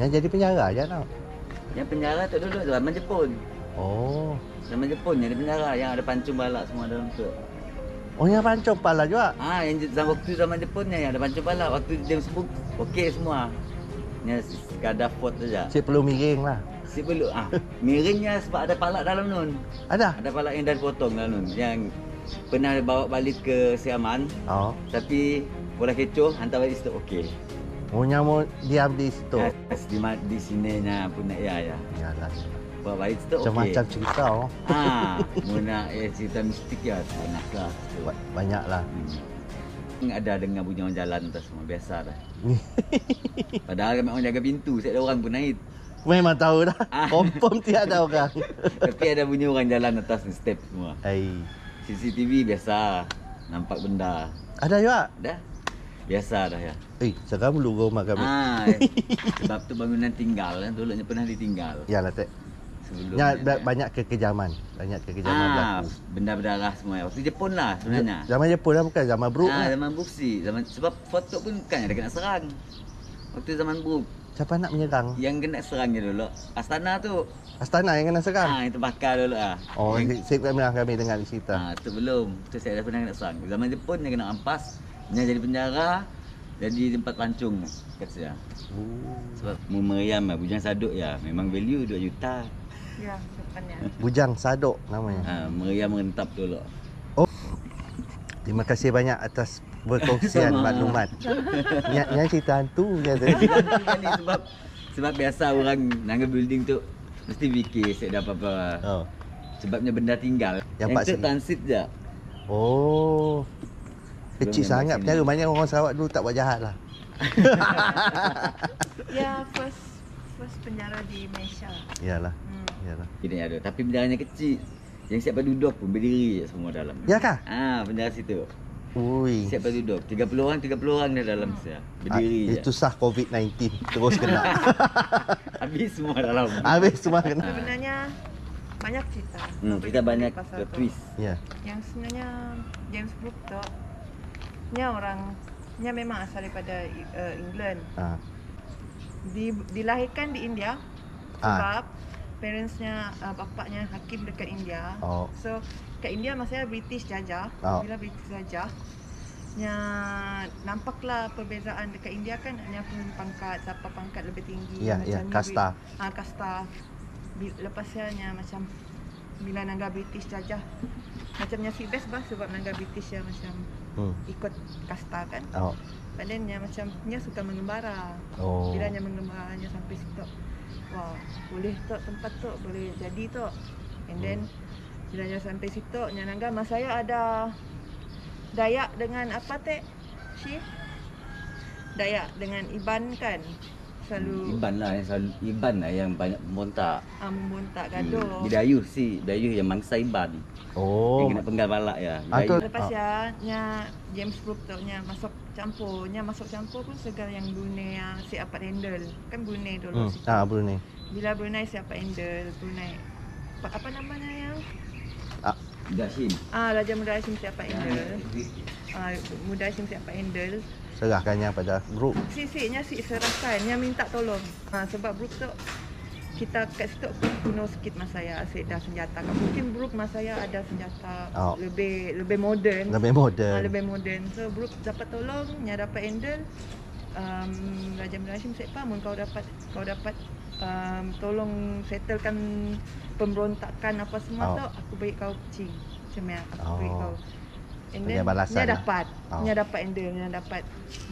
Yang jadi penjara je tau. Yang penjara tu dulu zaman Jepun. Oh. Zaman Jepun yang di penjara yang ada pancung balak semua dalam tu. Oh yang pancung pala juga. Ah yang zaman waktu zaman Jepun yang ada pancung balak waktu James Book okey semua. Yang sekadar fort saja. Cik perlu miring lah. Si perlu ah miringnya sebab ada palak dalam nun. Ada? Ada palak yang dah dipotong dalam nun yang pernah bawa balik ke Siaman Oh. tapi bola kecoh hantar balik situ okey. Oh nyamuk diam di situ. Ah, Di, ma- di sini nya pun nak ya ya. Yalah. Bawa balik situ okey. Macam-macam cerita oh. Mau nak eh, cerita mistik ya, banyak lah. Ba- Banyak lah. Hmm. Ada dengar bunyi orang jalan tu semua biasa dah. Padahal kami orang jaga pintu, saya ada orang pun naik. Memang tahu dah. Ah. Confirm tiada orang. Tapi ada bunyi orang jalan atas ni step semua. Hai. CCTV biasa nampak benda. Ada juga. Dah. Biasa dah ya. Eh, seram dulu rumah kami. Ah, eh. sebab tu bangunan tinggal kan dulunya pernah ditinggal. Yalah, Tek. Sebelum Ya, banyak kekejaman. Banyak kekejaman ah, berlaku. benda berdarah semua. ya. Waktu Jepun lah sebenarnya. Zaman Jepun lah bukan zaman Brook ah, lah. zaman buksi. Zaman sebab foto pun kan ada kena serang. Waktu zaman Brook Siapa nak menyerang? yang kena serangnya dulu Astana tu. Astana yang kena serang. Ah itu bakar dulu ah. Oh, Yang- pernah kami dengar cerita. Ah tu belum. Tu saya dah pernah kena serang. Zaman Jepun yang kena ampas, yang jadi penjara, jadi tempat pancung kat saya. Oh. Sebab mu meriam lah, bujang saduk ya. Memang value 2 juta. Ya, depannya. Bujang Sadok namanya. Ah meriam merentap dulu. Terima kasih banyak atas perkongsian Sama. maklumat. Yang, yang cerita hantu je tadi. Sebab sebab biasa orang nangga building tu mesti fikir saya dah apa-apa. Oh. Sebabnya benda tinggal. Yang Yang, tu transit je. Oh. Kecil Belum sangat sini. banyak orang Sarawak dulu tak buat jahat lah. Ya, first first penjara di Malaysia. Iyalah, Hmm. iyalah. Ini ada. Tapi penjaranya kecil. Yang siap duduk pun berdiri je semua dalam. Ya kah? Ah, penjara situ. Ui. Siap duduk. 30 orang, 30 orang dah dalam saya. Berdiri Ah, je. Itu sah COVID-19 terus kena. Habis semua dalam. Habis semua kena. Sebenarnya banyak cerita. Hmm, kita banyak pasal twist. Ya. Yang sebenarnya James Brooke tu, nya orang, nya memang asal daripada uh, England. Ah. Di, dilahirkan di India Ah. sebab parentsnya, uh, bapaknya hakim dekat India. Oh. So kat India masa British jajah, Oh. bila British jajah, nya nampaklah perbezaan dekat India kan hanya pun pangkat siapa pangkat lebih tinggi Ya, ya, ni kasta. Ah kasta lepasnya macam bila negara British jajah. Macamnya si best bah sebab negara British yang macam Hmm. ikut kasta kan. Oh. but then nya macam nya suka mengembara. Oh. bila nya mengembaranya sampai situ. Wah boleh tu tempat tu boleh jadi tu and then bila nya sampai situ nya nangga mas saya ada Dayak dengan apa teh Syih Dayak dengan Iban kan selalu Iban lah yang selalu Iban lah yang banyak membontak. ah, membontak Hmm. gaduh Bidayuh si Bidayuh yang mangsa Iban. Oh. Yang kena penggal balak ya. Ah, Bidayuh. Lepas ya, nya James Brooke tu nya masuk campur, nya masuk campur pun segala yang Brunei yang si apa handle. Kan Brunei dulu Hmm. Ah, Brunei. Bila Brunei siapa handle, Brunei. Apa, apa namanya yang? Dashin. Ah, Raja Muda Hashim siapa Ya, handle. Ah, Muda Hashim siapa handle. Serahkannya pada group. Si si serahkan, nya minta tolong. Ah, sebab Brooke tu kita kat situ pun kuno sikit mas saya asyik dah senjata. Mungkin Brooke mas saya ada senjata Oh. lebih lebih moden. Lebih moden. lebih moden. So Brooke dapat tolong, nya dapat handle. Um, Raja Melayu Hashim saya faham kau dapat kau dapat um, tolong settlekan pemberontakan apa semua Oh. tu aku bagi kau kucing. Macam ni aku Oh. bagi kau. And Punya then balasan nya lah. dapat, Oh. nya dapat handle, nya dapat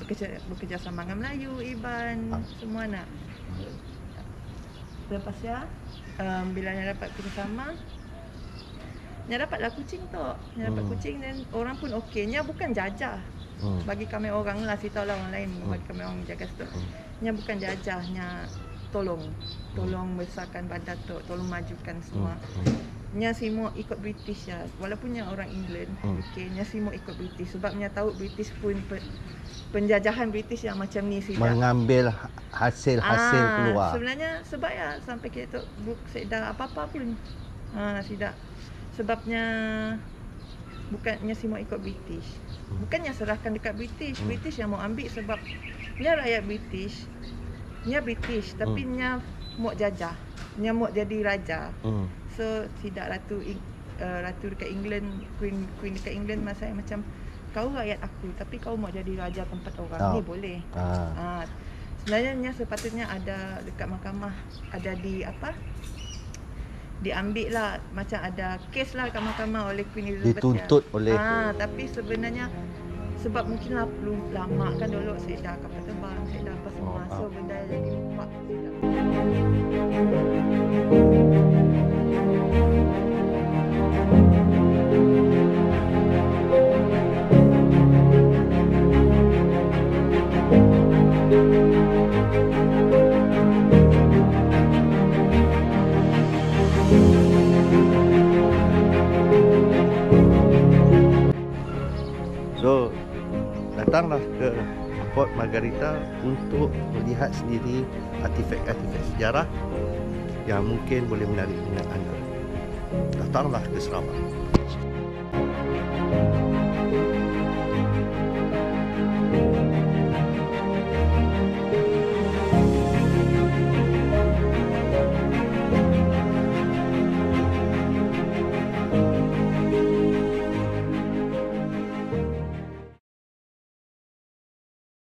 bekerja bekerja sama dengan Melayu, Iban, Oh. semua nak. Lepas ya, um, bila nya dapat kerjasama, nya dapatlah kucing tu. Nya dapat Hmm. kucing dan orang pun okey. Nya bukan jajah. Hmm. Bagi kami orang lah, tahu lah orang lain. Hmm. Bagi kami orang jaga situ. Hmm. Nya bukan jajah, nya tolong. Tolong besarkan badan tu, tolong majukan semua. Hmm. Nya semua ikut British ya. Walaupun nya orang England, Hmm. okay, nya semua ikut British. Sebab nya tahu British pun pe- penjajahan British yang macam ni sih. Mengambil hasil-hasil Ah, keluar. Sebenarnya sebab ya sampai kita book sedar apa-apa pun. Ha, tidak. Sebabnya bukannya semua ikut British. Bukannya serahkan dekat British. Hmm. British yang mau ambil sebab dia rakyat British Nya British tapi Hmm. nya mau jajah. Nya mau jadi raja. Hmm. So tidak ratu uh, ratu dekat England, queen queen dekat England masa yang macam kau rakyat aku tapi kau mau jadi raja tempat orang. Ah. Ni boleh. Ah. Ah, sebenarnya nya sepatutnya ada dekat mahkamah ada di apa? Diambil lah macam ada kes lah dekat mahkamah oleh Queen Elizabeth. Dituntut oleh- Ah, tapi sebenarnya sebab mungkin lah belum lama kan dulu saya dah kapal terbang, saya dah apa semua. Oh, so benda jadi lupa. Datanglah ke Port Margarita untuk melihat sendiri artifak-artifak sejarah yang mungkin boleh menarik minat anda. Datanglah ke Sarawak.